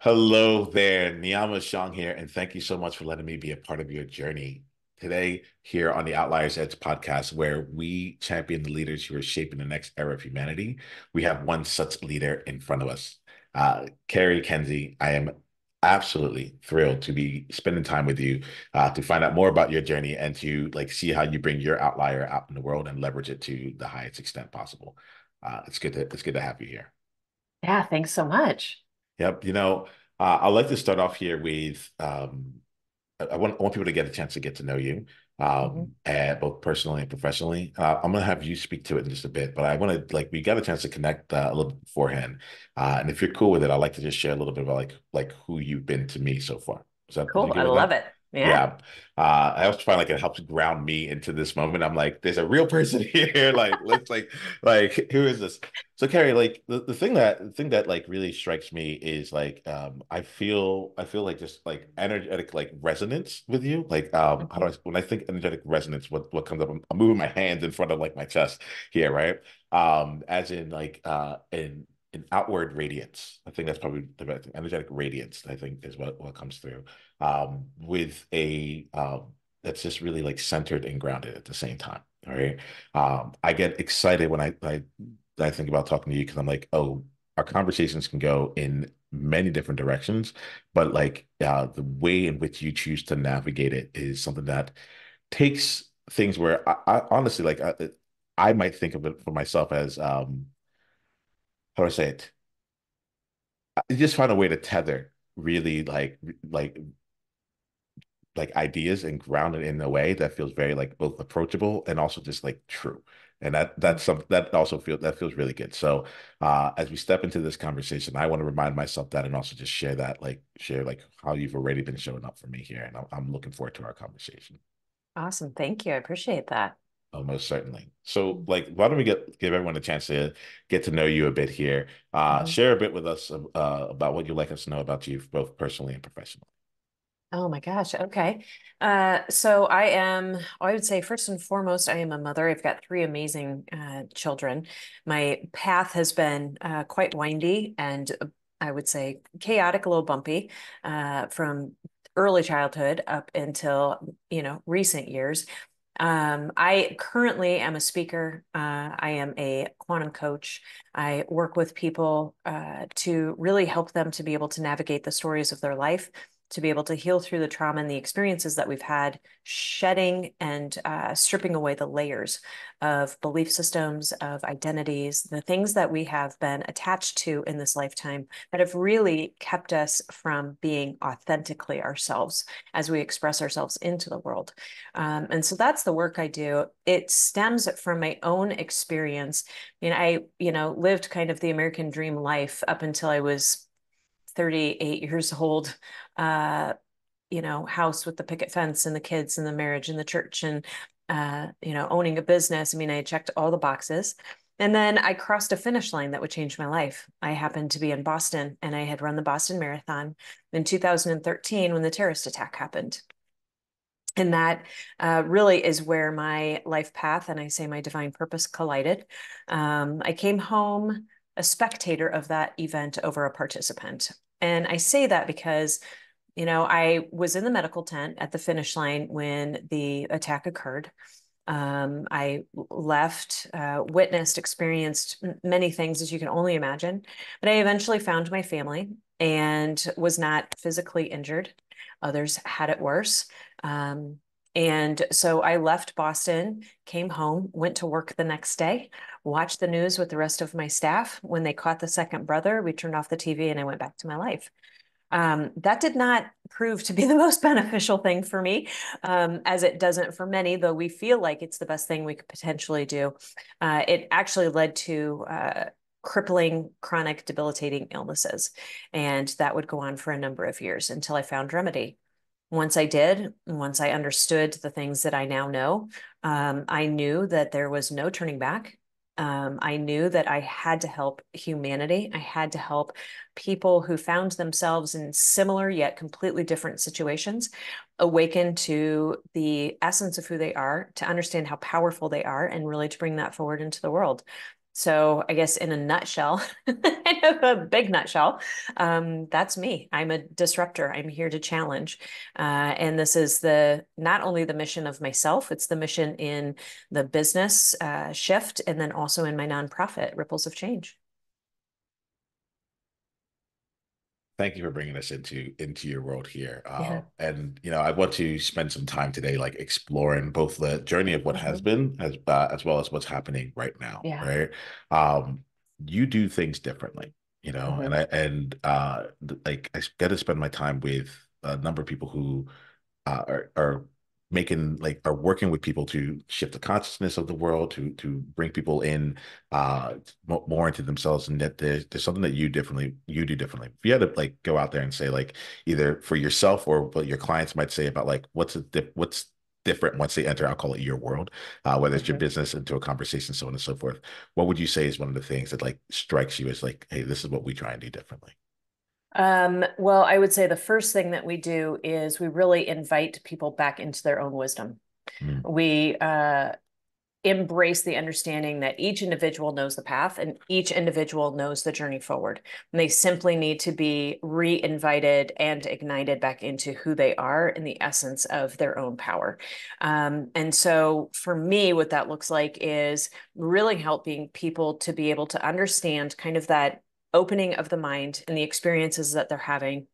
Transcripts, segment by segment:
Hello there, Niiamah Ashong here, and thank you so much for letting me be a part of your journey today here on the Outlier's Edge podcast, where we champion the leaders who are shaping the next era of humanity. We have one such leader in front of us, uh, Cari Kenzie. I am absolutely thrilled to be spending time with you uh, to find out more about your journey and to like see how you bring your outlier out in the world and leverage it to the highest extent possible. Uh, it's good to it's good to have you here. Yeah, thanks so much. Yep. You know, uh, I'd like to start off here with um, I, I want, I want people to get a chance to get to know you, hmm um, and both personally and professionally. Uh, I'm gonna have you speak to it in just a bit, but I want to like we got a chance to connect uh, a little bit beforehand, uh, and if you're cool with it, I'd like to just share a little bit about like like who you've been to me so far. Is that Cool. I love that? it. Yeah. Yeah. Uh, I also find like it helps ground me into this moment. I'm like, there's a real person here. Like, let's like, like, who is this? So Cari, like the, the thing that the thing that like really strikes me is like um I feel I feel like just like energetic like resonance with you. Like um how do. I when I think energetic resonance, what what comes up? I'm, I'm moving my hands in front of like my chest here, right? Um, as in like uh in an outward radiance. I think that's probably the best. Energetic radiance, I think, is what what comes through um, with a um, that's just really like centered and grounded at the same time. All right. Um, I get excited when I I, I think about talking to you because I'm like, oh, our conversations can go in many different directions, but like uh, the way in which you choose to navigate it is something that takes things where I, I honestly like I, I might think of it for myself as um, how do I say it? I just find a way to tether really like like like ideas and grounded in a way that feels very like both approachable and also just like true. And that that's something that also feels that feels really good. So uh as we step into this conversation, I want to remind myself that and also just share that, like share like how you've already been showing up for me here. And I'm, I'm looking forward to our conversation. Awesome. Thank you. I appreciate that. Oh, most certainly. So, like, why don't we get give everyone a chance to get to know you a bit here? Uh, Mhm. share a bit with us uh, about what you'd like us to know about you, both personally and professionally. Oh my gosh. Okay. Uh, so I am, I would say first and foremost, I am a mother. I've got three amazing uh, children. My path has been uh, quite windy and uh, I would say chaotic, a little bumpy, uh, from early childhood up until, you know, recent years. Um, I currently am a speaker. Uh, I am a quantum coach. I work with people uh, to really help them to be able to navigate the stories of their life, to be able to heal through the trauma and the experiences that we've had, shedding and uh, stripping away the layers of belief systems, of identities, the things that we have been attached to in this lifetime that have really kept us from being authentically ourselves as we express ourselves into the world. Um, and so that's the work I do. It stems from my own experience. I mean, I, you know, lived kind of the American dream life up until I was 38 years old. Uh, you know, house with the picket fence and the kids and the marriage and the church and uh, you know, owning a business. I mean, I checked all the boxes. And then I crossed a finish line that would change my life. I happened to be in Boston and I had run the Boston Marathon in 2013 when the terrorist attack happened. And that uh, really is where my life path and I say my divine purpose collided. Um, I came home a spectator of that event over a participant. And I say that because, you know, I was in the medical tent at the finish line when the attack occurred. Um, I left, uh, witnessed, experienced many things as you can only imagine, but I eventually found my family and was not physically injured. Others had it worse. Um, and so I left Boston, came home, went to work the next day, watched the news with the rest of my staff. When they caught the second brother, we turned off the TV and I went back to my life. Um, that did not prove to be the most beneficial thing for me, um, as it doesn't for many, though we feel like it's the best thing we could potentially do. Uh, it actually led to uh, crippling, chronic, debilitating illnesses. And that would go on for a number of years until I found remedy. Once I did, once I understood the things that I now know, um, I knew that there was no turning back. Um, I knew that I had to help humanity. I had to help people who found themselves in similar yet completely different situations awaken to the essence of who they are, to understand how powerful they are, and really to bring that forward into the world. So I guess in a nutshell, a big nutshell, um, that's me. I'm a disruptor. I'm here to challenge, uh, and this is the not only the mission of myself, it's the mission in the business uh, shift, and then also in my nonprofit, Ripples of Change. Thank you for bringing us into into your world here uh, yeah. and you know i want to spend some time today like exploring both the journey of what mm-hmm. has been as uh, as well as what's happening right now yeah. right um you do things differently you know mm-hmm. and i and uh like i get to spend my time with a number of people who uh, are, are making like are working with people to shift the consciousness of the world to to bring people in uh more into themselves and that there's, there's something that you differently you do differently. If you had to like go out there and say like either for yourself or what your clients might say about like what's a what's different once they enter i'll call it your world uh, whether it's your business into a conversation so on and so forth what would you say is one of the things that like strikes you as like hey this is what we try and do differently um, well, I would say the first thing that we do is we really invite people back into their own wisdom. Mm. We uh, embrace the understanding that each individual knows the path and each individual knows the journey forward. And they simply need to be re-invited and ignited back into who they are in the essence of their own power. Um, and so for me, what that looks like is really helping people to be able to understand kind of that opening of the mind and the experiences that they're having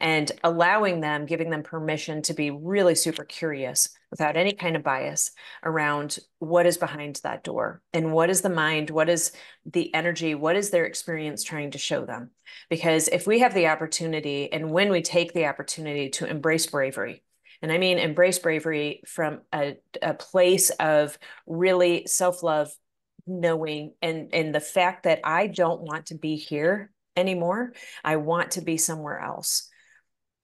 and allowing them, giving them permission to be really super curious without any kind of bias around what is behind that door and what is the mind, what is the energy, what is their experience trying to show them. Because if we have the opportunity and when we take the opportunity to embrace bravery, and I mean embrace bravery from a, a place of really self love, knowing and and the fact that I don't want to be here anymore. I want to be somewhere else.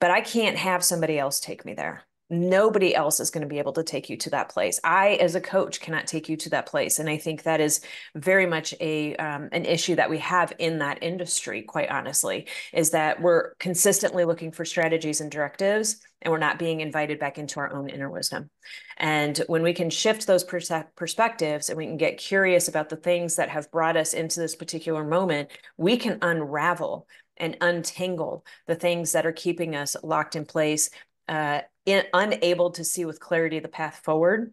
But I can't have somebody else take me there nobody else is going to be able to take you to that place. I as a coach cannot take you to that place and i think that is very much a um, an issue that we have in that industry quite honestly is that we're consistently looking for strategies and directives and we're not being invited back into our own inner wisdom. And when we can shift those pers- perspectives and we can get curious about the things that have brought us into this particular moment we can unravel and untangle the things that are keeping us locked in place uh, in, unable to see with clarity the path forward,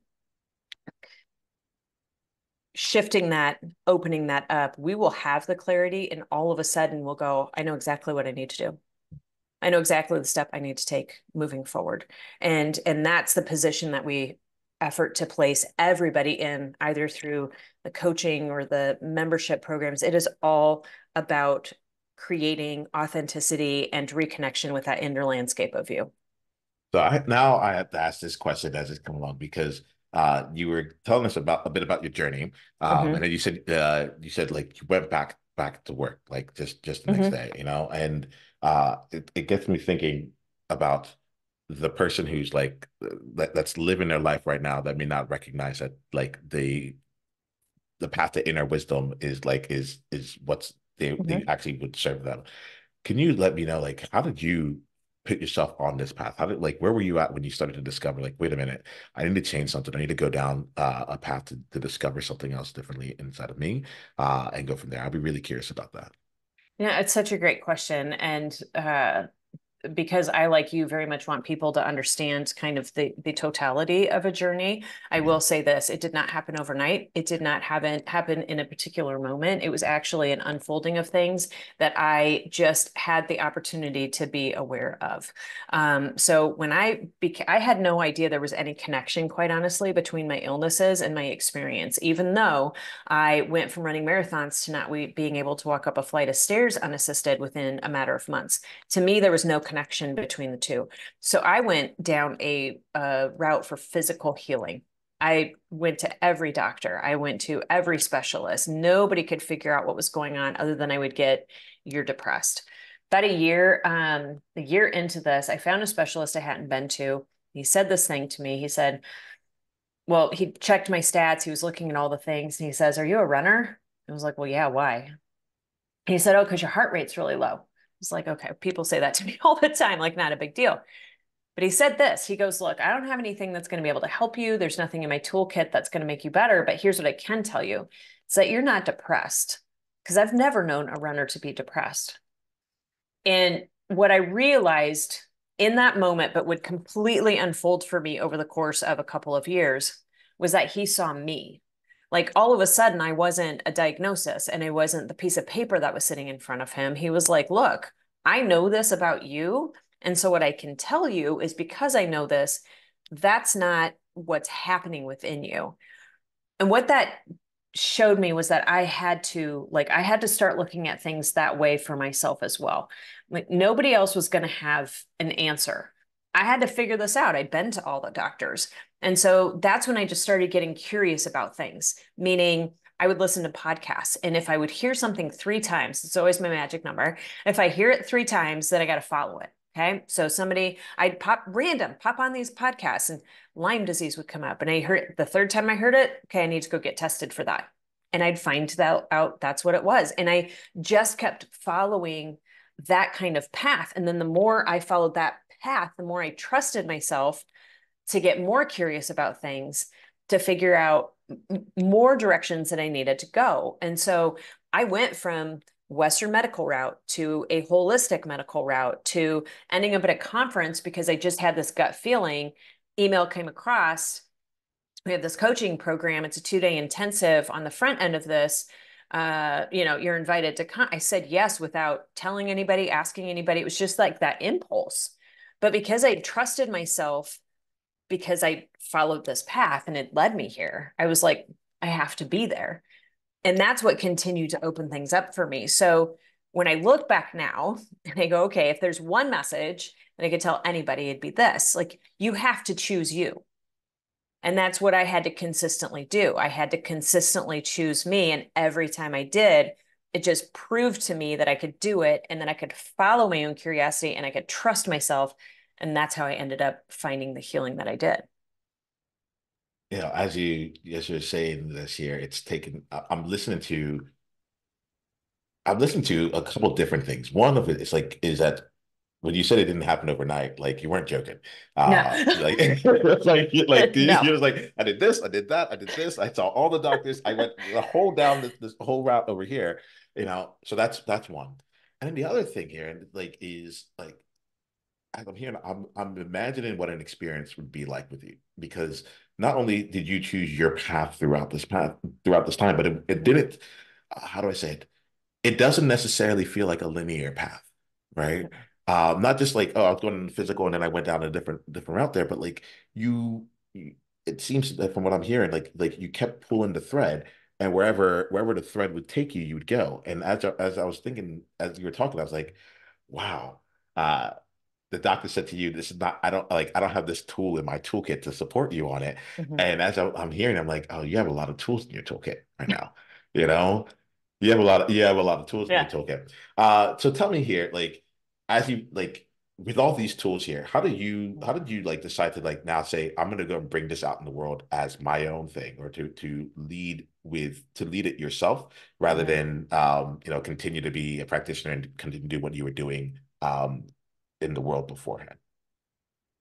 shifting that, opening that up, we will have the clarity and all of a sudden we'll go, I know exactly what I need to do. I know exactly the step I need to take moving forward. And and that's the position that we effort to place everybody in either through the coaching or the membership programs. It is all about creating authenticity and reconnection with that inner landscape of you. So I, now I have to ask this question as it's come along because uh, you were telling us about a bit about your journey, um, mm-hmm. and then you said uh, you said like you went back back to work like just just the mm-hmm. next day, you know, and uh, it, it gets me thinking about the person who's like that, that's living their life right now that may not recognize that like the the path to inner wisdom is like is is what's they, mm-hmm. they actually would serve them. Can you let me know like how did you put yourself on this path? How did like where were you at when you started to discover like, wait a minute, I need to change something. I need to go down uh, a path to, to discover something else differently inside of me uh, and go from there. I'd be really curious about that. Yeah, it's such a great question. And uh, because I, like you, very much want people to understand kind of the the totality of a journey. I will say this: it did not happen overnight. It did not happen happen in a particular moment. It was actually an unfolding of things that I just had the opportunity to be aware of. Um, so when I beca- I had no idea there was any connection, quite honestly, between my illnesses and my experience. Even though I went from running marathons to not being able to walk up a flight of stairs unassisted within a matter of months. To me, there was no connection between the two. So I went down a, a route for physical healing. I went to every doctor. I went to every specialist. Nobody could figure out what was going on other than I would get, you're depressed. About a year, um, a year into this, I found a specialist I hadn't been to. He said this thing to me. He said, well, he checked my stats. He was looking at all the things and he says, are you a runner? I was like, well, yeah, why? He said, oh, because your heart rate's really low. It's like, okay, people say that to me all the time, like not a big deal. But he said this he goes, Look, I don't have anything that's going to be able to help you. There's nothing in my toolkit that's going to make you better. But here's what I can tell you is that you're not depressed. Because I've never known a runner to be depressed. And what I realized in that moment, but would completely unfold for me over the course of a couple of years, was that he saw me. Like all of a sudden, I wasn't a diagnosis and I wasn't the piece of paper that was sitting in front of him. He was like, Look, I know this about you. And so, what I can tell you is because I know this, that's not what's happening within you. And what that showed me was that I had to like I had to start looking at things that way for myself as well. Like nobody else was going to have an answer. I had to figure this out. I'd been to all the doctors. And so that's when I just started getting curious about things, meaning I would listen to podcasts. And if I would hear something three times, it's always my magic number. If I hear it three times, then I got to follow it. Okay. So somebody, I'd pop random, pop on these podcasts and Lyme disease would come up. And I heard the third time I heard it, okay, I need to go get tested for that. And I'd find that out that's what it was. And I just kept following that kind of path. And then the more I followed that path, the more I trusted myself to get more curious about things, to figure out more directions that I needed to go. And so I went from Western medical route to a holistic medical route to ending up at a conference because I just had this gut feeling. Email came across. We have this coaching program. It's a two day intensive on the front end of this. Uh, you know, you're invited to come. I said yes without telling anybody, asking anybody. It was just like that impulse. But because I trusted myself, because I followed this path and it led me here, I was like, I have to be there. And that's what continued to open things up for me. So when i look back now and i go okay if there's one message that i could tell anybody it'd be this. Like you have to choose you. And that's what i had to consistently do. I had to consistently choose me. And every time i did it just proved to me that i could do it and that i could follow my own curiosity and i could trust myself and that's how i ended up finding the healing that i did you know, as you as you're saying this here, it's taken. I'm listening to. I've listened to a couple different things. One of it is like is that when you said it didn't happen overnight, like you weren't joking. Uh, no. like, like, like no. you was like, I did this, I did that, I did this. I saw all the doctors. I went the whole down this, this whole route over here. You know, so that's that's one. And then the other thing here, and like, is like I'm hearing, I'm I'm imagining what an experience would be like with you because not only did you choose your path throughout this path throughout this time, but it, it didn't. Uh, how do I say it? It doesn't necessarily feel like a linear path, right? Um, not just like oh, I was going physical and then I went down a different different route there, but like you, you it seems that from what I'm hearing, like like you kept pulling the thread, and wherever wherever the thread would take you, you would go. And as as I was thinking, as you were talking, I was like, wow. Uh, the doctor said to you, "This is not. I don't like. I don't have this tool in my toolkit to support you on it." Mm-hmm. And as I'm hearing, I'm like, "Oh, you have a lot of tools in your toolkit right now. you know, you have a lot of you have a lot of tools yeah. in your toolkit." Uh, so tell me here, like, as you like with all these tools here, how did you how did you like decide to like now say I'm going to go and bring this out in the world as my own thing, or to to lead with to lead it yourself rather mm-hmm. than um, you know continue to be a practitioner and continue to do what you were doing um, in the world beforehand?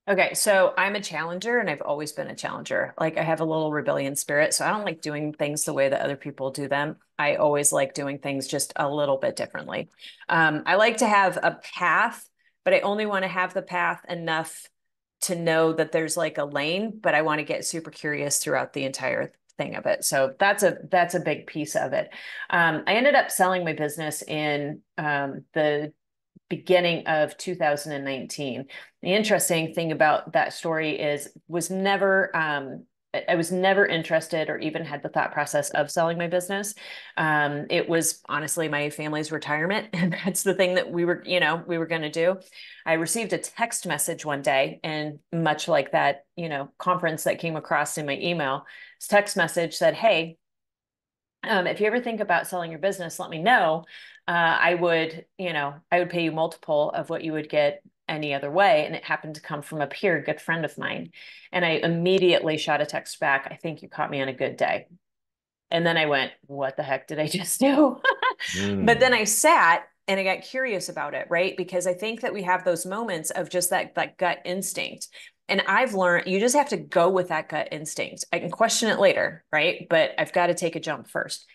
Okay, so I'm a challenger and I've always been a challenger. Like I have a little rebellion spirit, so I don't like doing things the way that other people do them. I always like doing things just a little bit differently. Um, I like to have a path, but I only want to have the path enough to know that there's like a lane, but I want to get super curious throughout the entire thing of it. So that's a that's a big piece of it. Um, I ended up selling my business in um, the beginning of 2019. The interesting thing about that story is was never um, I was never interested or even had the thought process of selling my business. Um, it was honestly my family's retirement, and that's the thing that we were, you know, we were going to do. I received a text message one day, and much like that, you know, conference that came across in my email, this text message said, "Hey, um, if you ever think about selling your business, let me know uh, I would, you know, I would pay you multiple of what you would get any other way. And it happened to come from a peer, good friend of mine. And I immediately shot a text back. I think you caught me on a good day. And then I went, what the heck did I just do? mm. But then I sat and I got curious about it, right? Because I think that we have those moments of just that, that gut instinct. And I've learned you just have to go with that gut instinct. I can question it later, right? But I've got to take a jump first.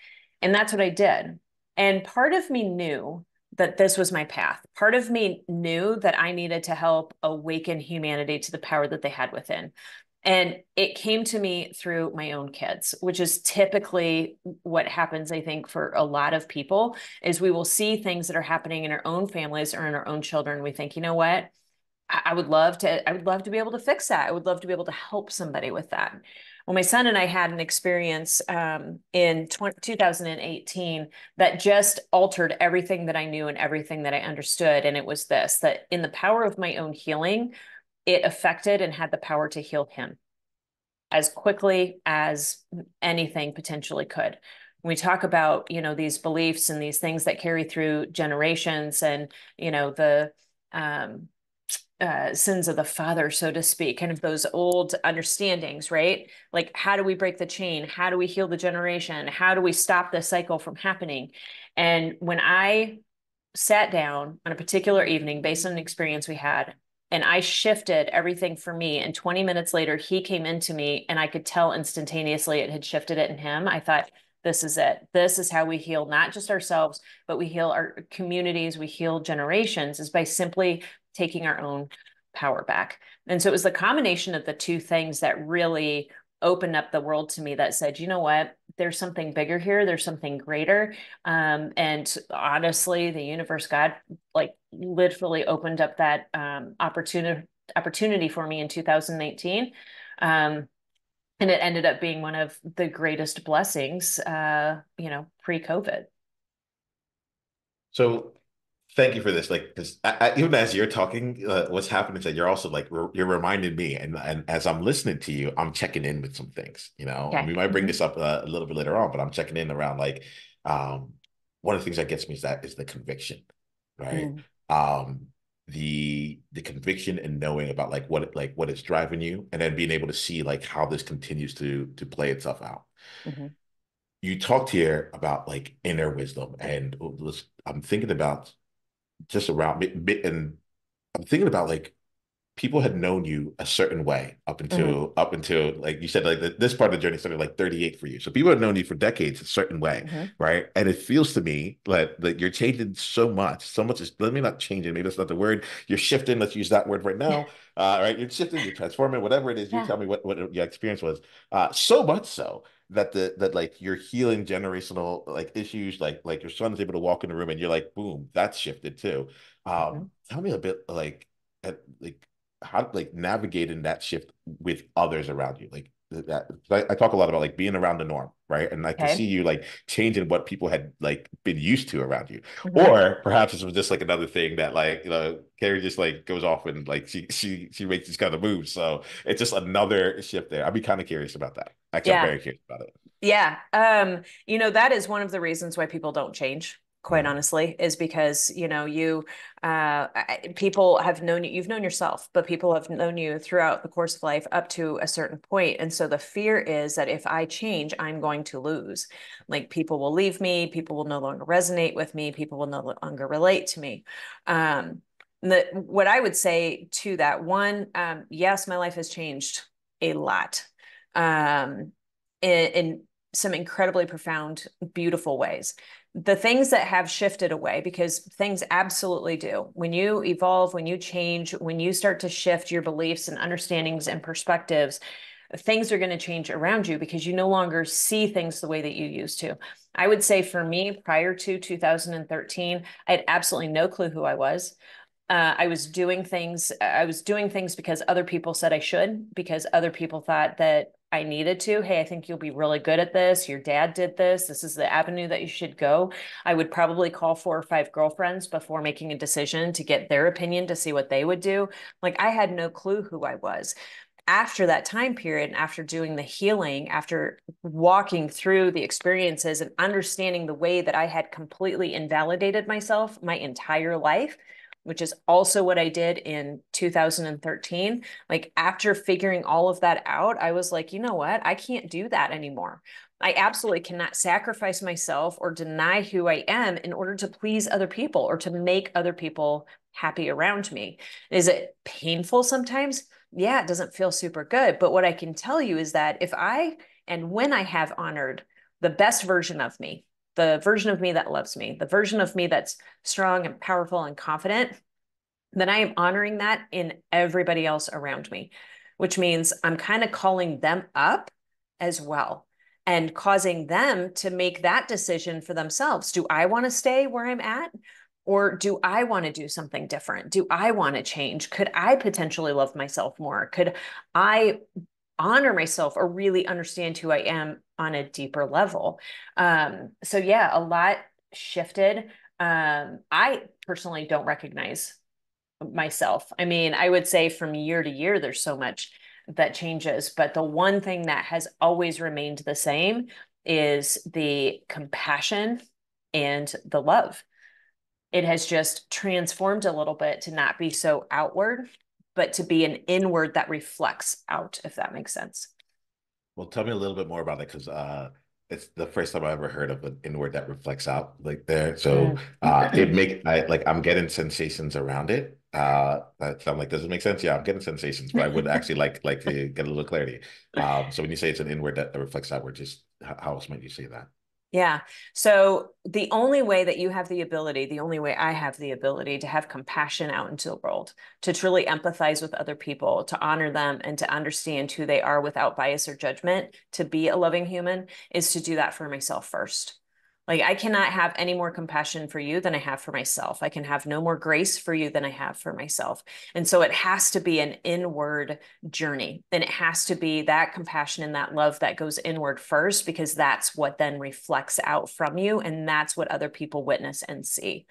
And that's what I did. And part of me knew that this was my path. Part of me knew that I needed to help awaken humanity to the power that they had within. And it came to me through my own kids, which is typically what happens, I think, for a lot of people, is we will see things that are happening in our own families or in our own children. We think, you know what? I would love to, I would love to be able to fix that. I would love to be able to help somebody with that. Well, my son and I had an experience um, in 20, 2018 that just altered everything that I knew and everything that I understood. And it was this that in the power of my own healing, it affected and had the power to heal him as quickly as anything potentially could we talk about you know these beliefs and these things that carry through generations and you know the um, uh, sins of the father, so to speak, kind of those old understandings, right? Like, how do we break the chain? How do we heal the generation? How do we stop this cycle from happening? And when I sat down on a particular evening based on an experience we had, and I shifted everything for me, and 20 minutes later, he came into me, and I could tell instantaneously it had shifted it in him. I thought, this is it. This is how we heal not just ourselves, but we heal our communities, we heal generations, is by simply taking our own power back. And so it was the combination of the two things that really opened up the world to me that said, you know what, there's something bigger here, there's something greater. Um, and honestly, the universe, God, like literally opened up that um, opportunity opportunity for me in 2019. Um, and it ended up being one of the greatest blessings, uh, you know, pre-COVID. So thank you for this like because even as you're talking uh, what's happening is that you're also like re- you're reminding me and and as i'm listening to you i'm checking in with some things you know okay. we might bring mm-hmm. this up uh, a little bit later on but i'm checking in around like um one of the things that gets me is that is the conviction right mm. um the the conviction and knowing about like what like what is driving you and then being able to see like how this continues to to play itself out mm-hmm. you talked here about like inner wisdom and i'm thinking about just around me, and I'm thinking about like people had known you a certain way up until mm-hmm. up until like you said like the, this part of the journey started like 38 for you so people have known you for decades a certain way mm-hmm. right and it feels to me like that you're changing so much so much is let me not changing maybe that's not the word you're shifting let's use that word right now uh, right you're shifting you're transforming whatever it is you yeah. tell me what what your experience was uh, so much so that the that like you're healing generational like issues like like your son's able to walk in the room and you're like boom that's shifted too um mm-hmm. tell me a bit like at, like how like navigating that shift with others around you like that I, I, talk a lot about like being around the norm right? And i okay. can see you like changing what people had like been used to around you. Mm-hmm. or perhaps it was just like another thing that like you know cari just like goes off and like she she she makes these kind of moves. So it's just another shift there. I'd be kind of curious about that. Actually yeah. i'm very curious about it. Yeah. Um you know that is one of the reasons why people don't change quite honestly is because you know you uh, people have known you you've known yourself but people have known you throughout the course of life up to a certain point and so the fear is that if i change i'm going to lose. Like people will leave me people will no longer resonate with me people will no longer relate to me. Um the, what i would say to that one um yes my life has changed a lot um in, in some incredibly profound beautiful ways the things that have shifted away because things absolutely do when you evolve when you change when you start to shift your beliefs and understandings and perspectives things are going to change around you because you no longer see things the way that you used to i would say for me prior to 2013 i had absolutely no clue who i was uh, I was doing things. I was doing things because other people said I should, because other people thought that I needed to. Hey, I think you'll be really good at this. Your dad did this. This is the avenue that you should go. I would probably call four or five girlfriends before making a decision to get their opinion to see what they would do. Like I had no clue who I was. After that time period, after doing the healing, after walking through the experiences and understanding the way that I had completely invalidated myself my entire life, which is also what I did in 2013. Like after figuring all of that out, I was like, you know what? I can't do that anymore. I absolutely cannot sacrifice myself or deny who I am in order to please other people or to make other people happy around me. Is it painful sometimes? Yeah, it doesn't feel super good. But what I can tell you is that if I and when I have honored the best version of me, the version of me that loves me, the version of me that's strong and powerful and confident, then I am honoring that in everybody else around me, which means I'm kind of calling them up as well and causing them to make that decision for themselves. Do I want to stay where I'm at? Or do I want to do something different? Do I want to change? Could I potentially love myself more? Could I honor myself or really understand who I am on a deeper level? Um, so, yeah, a lot shifted. Um, I personally don't recognize myself. I mean, I would say from year to year, there's so much that changes, but the one thing that has always remained the same is the compassion and the love. It has just transformed a little bit to not be so outward, but to be an inward that reflects out, if that makes sense. Well, tell me a little bit more about it because uh, it's the first time I ever heard of an inward that reflects out like there. So mm. uh, it make I like I'm getting sensations around it. Uh, that I'm like, does it make sense? Yeah, I'm getting sensations, but I would actually like like to get a little clarity. Um, so when you say it's an inward that, that reflects outward, just how else might you say that? Yeah. So the only way that you have the ability, the only way I have the ability to have compassion out into the world, to truly empathize with other people, to honor them and to understand who they are without bias or judgment, to be a loving human is to do that for myself first. Like I cannot have any more compassion for you than I have for myself. I can have no more grace for you than I have for myself. And so it has to be an inward journey. And it has to be that compassion and that love that goes inward first, because that's what then reflects out from you. And that's what other people witness and see.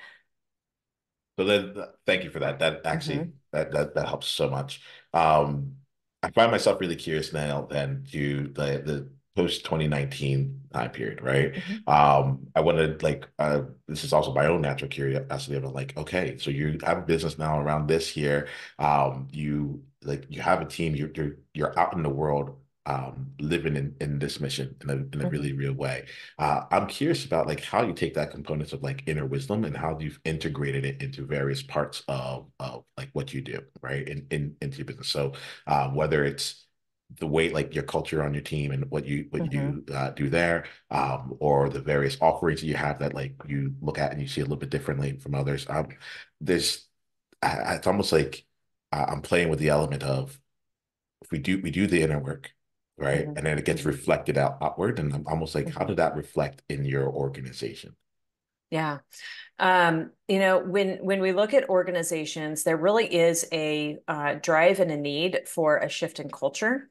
So then thank you for that. That actually mm-hmm. that, that that helps so much. Um I find myself really curious now then to the the post 2019 time period, right? Mm-hmm. Um, I wanted like uh, this is also my own natural curiosity of like, okay, so you have a business now around this here. Um, you like you have a team, you're you're you're out in the world um, living in, in this mission in a, in a mm-hmm. really real way. Uh, I'm curious about like how you take that components of like inner wisdom and how you've integrated it into various parts of, of like what you do, right? In, in into your business. So uh, whether it's the way like your culture on your team and what you what mm-hmm. you uh, do there um or the various offerings that you have that like you look at and you see a little bit differently from others um there's it's almost like i'm playing with the element of if we do we do the inner work right mm-hmm. and then it gets reflected out outward and i'm almost like how mm-hmm. did that reflect in your organization yeah um, you know, when when we look at organizations, there really is a uh, drive and a need for a shift in culture,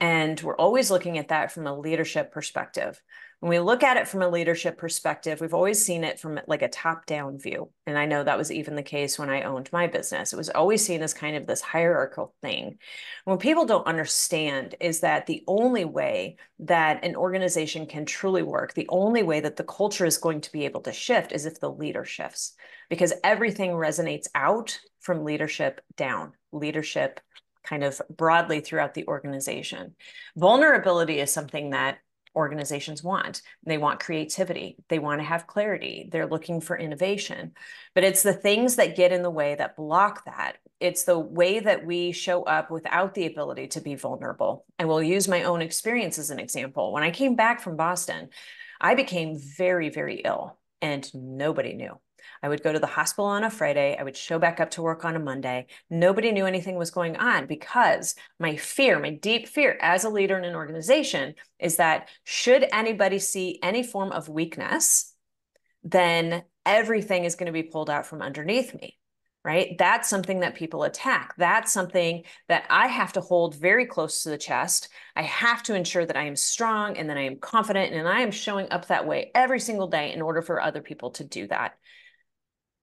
and we're always looking at that from a leadership perspective when we look at it from a leadership perspective, we've always seen it from like a top down view. And I know that was even the case when I owned my business. It was always seen as kind of this hierarchical thing. What people don't understand is that the only way that an organization can truly work, the only way that the culture is going to be able to shift is if the leader shifts, because everything resonates out from leadership down, leadership kind of broadly throughout the organization. Vulnerability is something that organizations want. They want creativity. They want to have clarity. They're looking for innovation. But it's the things that get in the way that block that. It's the way that we show up without the ability to be vulnerable. I will use my own experience as an example. When I came back from Boston, I became very, very ill and nobody knew. I would go to the hospital on a Friday. I would show back up to work on a Monday. Nobody knew anything was going on because my fear, my deep fear as a leader in an organization is that should anybody see any form of weakness, then everything is going to be pulled out from underneath me right? That's something that people attack. That's something that I have to hold very close to the chest. I have to ensure that I am strong and that I am confident and I am showing up that way every single day in order for other people to do that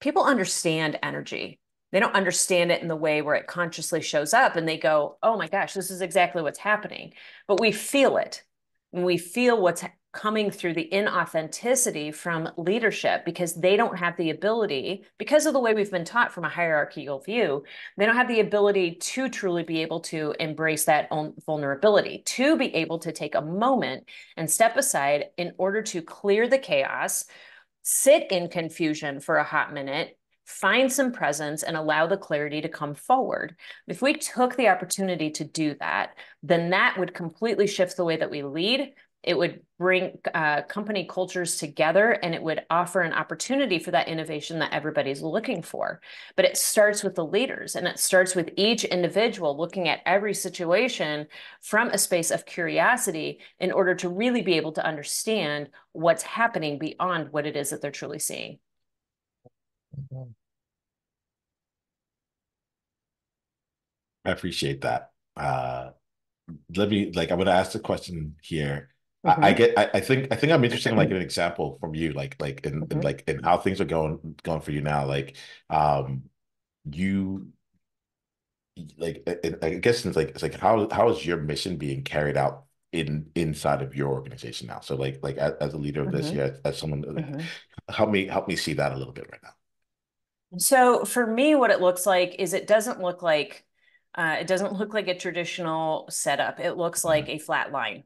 people understand energy. They don't understand it in the way where it consciously shows up and they go, oh my gosh, this is exactly what's happening. But we feel it. And we feel what's coming through the inauthenticity from leadership because they don't have the ability, because of the way we've been taught from a hierarchical view, they don't have the ability to truly be able to embrace that own vulnerability, to be able to take a moment and step aside in order to clear the chaos sit in confusion for a hot minute, find some presence, and allow the clarity to come forward. If we took the opportunity to do that, then that would completely shift the way that we lead it would bring uh, company cultures together and it would offer an opportunity for that innovation that everybody's looking for but it starts with the leaders and it starts with each individual looking at every situation from a space of curiosity in order to really be able to understand what's happening beyond what it is that they're truly seeing I appreciate that. Uh, let me like I'm gonna ask the question here. Mm-hmm. I, I, get I, I, think I think I'm interested in like an example from you, like like in, mm-hmm. in like in how things are going going for you now. Like um you like I guess it's like it's like how how is your mission being carried out in inside of your organization now? So like like as, as a leader of mm-hmm. this year, as, someone mm-hmm. help me help me see that a little bit right now. So for me, what it looks like is it doesn't look like uh, it doesn't look like a traditional setup. It looks mm-hmm. like a flat line.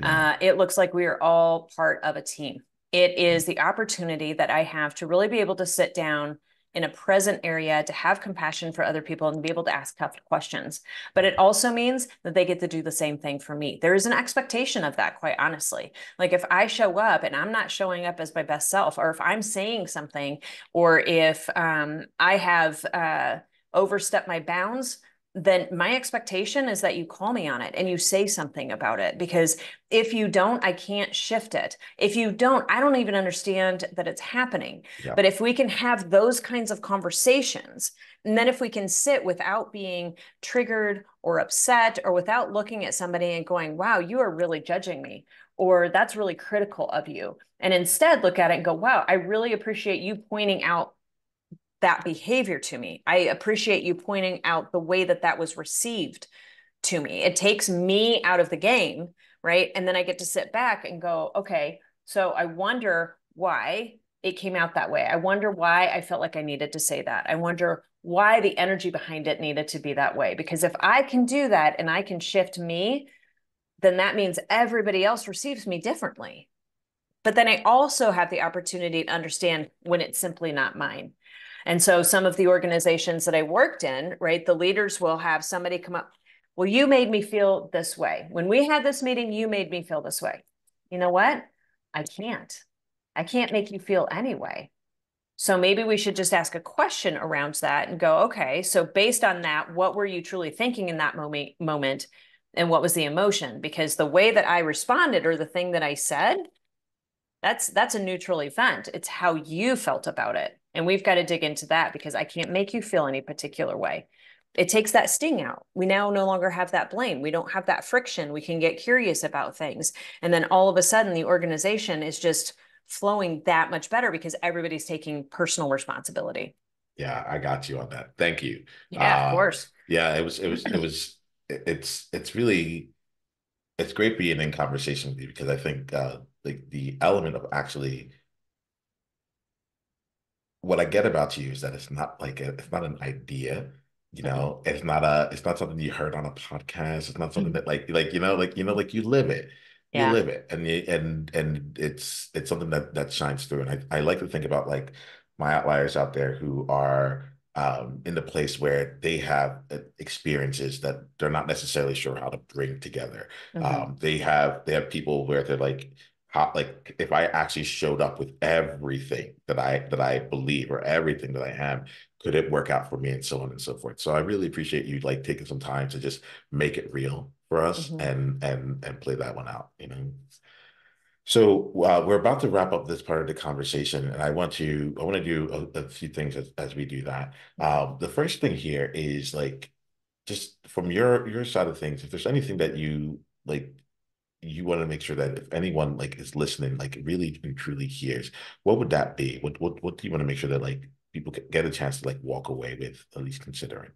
Yeah. Uh, it looks like we are all part of a team. It is the opportunity that I have to really be able to sit down in a present area to have compassion for other people and be able to ask tough questions. But it also means that they get to do the same thing for me. There is an expectation of that, quite honestly. Like if I show up and I'm not showing up as my best self, or if I'm saying something, or if um, I have uh, overstepped my bounds, then my expectation is that you call me on it and you say something about it because if you don't i can't shift it if you don't i don't even understand that it's happening yeah. but if we can have those kinds of conversations and then if we can sit without being triggered or upset or without looking at somebody and going wow you are really judging me or that's really critical of you and instead look at it and go wow i really appreciate you pointing out that behavior to me. I appreciate you pointing out the way that that was received to me. It takes me out of the game, right? And then I get to sit back and go, okay, so I wonder why it came out that way. I wonder why I felt like I needed to say that. I wonder why the energy behind it needed to be that way. Because if I can do that and I can shift me, then that means everybody else receives me differently. But then I also have the opportunity to understand when it's simply not mine. And so some of the organizations that I worked in, right, the leaders will have somebody come up, well, you made me feel this way. When we had this meeting, you made me feel this way. You know what? I can't. I can't make you feel anyway. So maybe we should just ask a question around that and go, okay, so based on that, what were you truly thinking in that moment moment and what was the emotion? Because the way that I responded or the thing that I said, that's that's a neutral event. It's how you felt about it. And we've got to dig into that because I can't make you feel any particular way. It takes that sting out. We now no longer have that blame. We don't have that friction. We can get curious about things. And then all of a sudden, the organization is just flowing that much better because everybody's taking personal responsibility. Yeah, I got you on that. Thank you. Yeah, uh, of course. Yeah, it was, it was, it was, it's, it's really, it's great being in conversation with you because I think uh, like the element of actually what I get about you is that it's not like a, it's not an idea, you mm-hmm. know. It's not a it's not something you heard on a podcast. It's not something mm-hmm. that like like you know like you know like you live it. Yeah. You live it, and you, and and it's it's something that that shines through. And I I like to think about like my outliers out there who are um, in the place where they have uh, experiences that they're not necessarily sure how to bring together. Mm-hmm. Um, they have they have people where they're like how like if I actually showed up with everything that I that I believe or everything that I have, could it work out for me and so on and so forth. So I really appreciate you like taking some time to just make it real for us mm-hmm. and and and play that one out, you know. So uh, we're about to wrap up this part of the conversation, and I want to I want to do a, a few things as, as we do that. Um, the first thing here is like just from your your side of things, if there's anything that you like you want to make sure that if anyone like is listening, like really and truly hears, what would that be? What what what do you want to make sure that like people get a chance to like walk away with at least considering?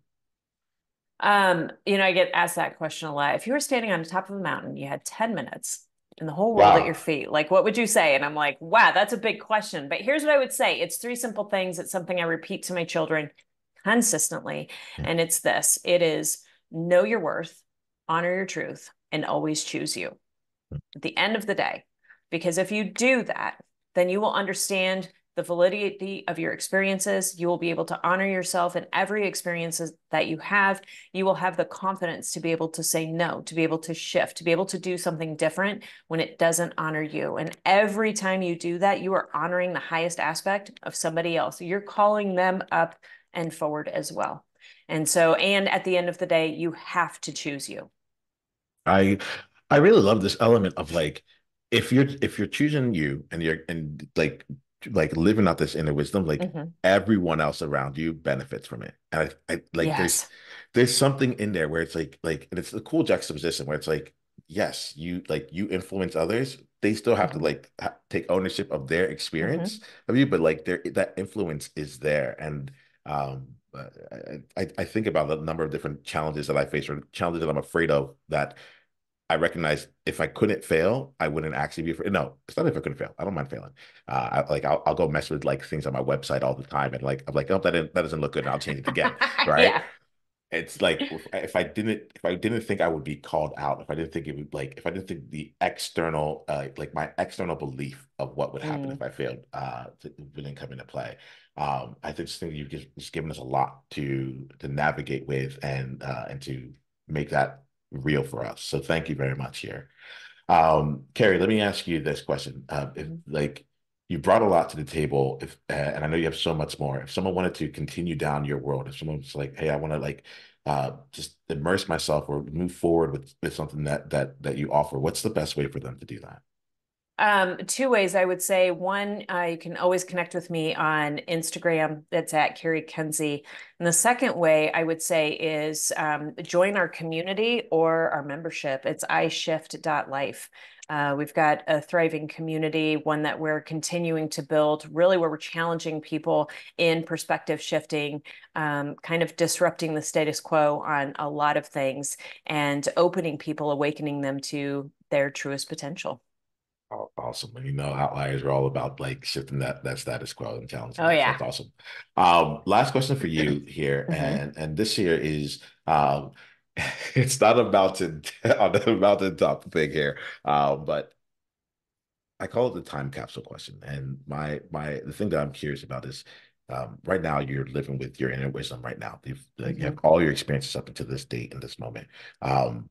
Um, you know, I get asked that question a lot. If you were standing on the top of a mountain, you had 10 minutes in the whole world wow. at your feet, like what would you say? And I'm like, wow, that's a big question. But here's what I would say. It's three simple things. It's something I repeat to my children consistently. Mm-hmm. And it's this it is know your worth, honor your truth, and always choose you at the end of the day. Because if you do that, then you will understand the validity of your experiences. You will be able to honor yourself in every experience that you have. You will have the confidence to be able to say no, to be able to shift, to be able to do something different when it doesn't honor you. And every time you do that, you are honoring the highest aspect of somebody else. You're calling them up and forward as well. And so, and at the end of the day, you have to choose you. I I really love this element of like if you're if you're choosing you and you're and like like living out this inner wisdom, like mm-hmm. everyone else around you benefits from it. And I, I like yes. there's there's something in there where it's like like and it's a cool juxtaposition where it's like yes, you like you influence others. They still have mm-hmm. to like ha- take ownership of their experience mm-hmm. of you, but like there that influence is there. And um I, I think about the number of different challenges that I face or challenges that I'm afraid of that I recognize if I couldn't fail, I wouldn't actually be afraid. No, it's not if I couldn't fail. I don't mind failing. Uh, I, like I'll, I'll go mess with like things on my website all the time, and like I'm like, oh, that didn't, that doesn't look good, and I'll change it again, right? yeah. It's like if, if, I didn't if I didn't think I would be called out, if I didn't think it would like if I didn't think the external uh, like my external belief of what would happen mm. if I failed uh didn't come into play. Um, I just think you've just, just given us a lot to to navigate with and uh, and to make that real for us. So thank you very much here. Um, Cari, let me ask you this question. Uh, if, mm-hmm. like you brought a lot to the table, if uh, and I know you have so much more. If someone wanted to continue down your world, if someone's like, "Hey, I want to like uh, just immerse myself or move forward with, with something that that that you offer," what's the best way for them to do that? Um, two ways I would say. One, uh, you can always connect with me on Instagram. That's at Cari Kenzie. And the second way I would say is um, join our community or our membership. It's iShift.life. Uh, we've got a thriving community, one that we're continuing to build, really where we're challenging people in perspective shifting, um, kind of disrupting the status quo on a lot of things and opening people, awakening them to their truest potential. Awesome. And you know, outliers are all about like shifting that that status quo and challenging. Oh yeah. That's awesome. Um, last question for you here. Mm-hmm. And and this here is um it's not about to about the top thing here. Uh, but I call it the time capsule question. And my my the thing that I'm curious about is um, right now you're living with your inner wisdom right now. You've like, you have mm-hmm. all your experiences up until this date in this moment. Um,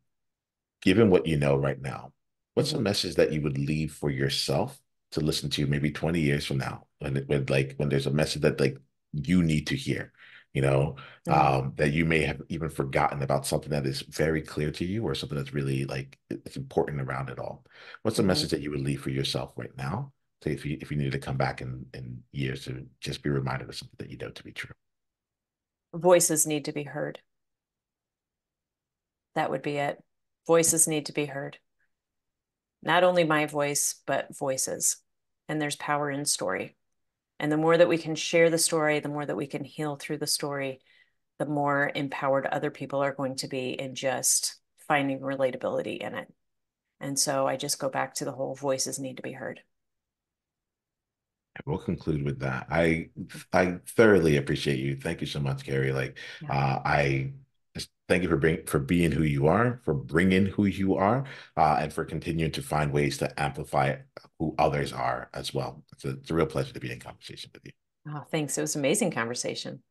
given what you know right now, what's a message that you would leave for yourself to listen to maybe 20 years from now when when like when there's a message that like you need to hear you know mm-hmm. um that you may have even forgotten about something that is very clear to you or something that's really like it's important around it all? What's the mm-hmm. message that you would leave for yourself right now say if you if you needed to come back in in years to just be reminded of something that you know to be true? Voices need to be heard. That would be it. Voices need to be heard not only my voice, but voices. And there's power in story. And the more that we can share the story, the more that we can heal through the story, the more empowered other people are going to be in just finding relatability in it. And so I just go back to the whole voices need to be heard. We'll conclude with that. I I thoroughly appreciate you. Thank you so much, Cari. Like yeah. uh, I thank you for being for being who you are, for bringing who you are, uh, and for continuing to find ways to amplify who others are as well. It's a, it's a real pleasure to be in conversation with you. Oh, thanks. It was an amazing conversation.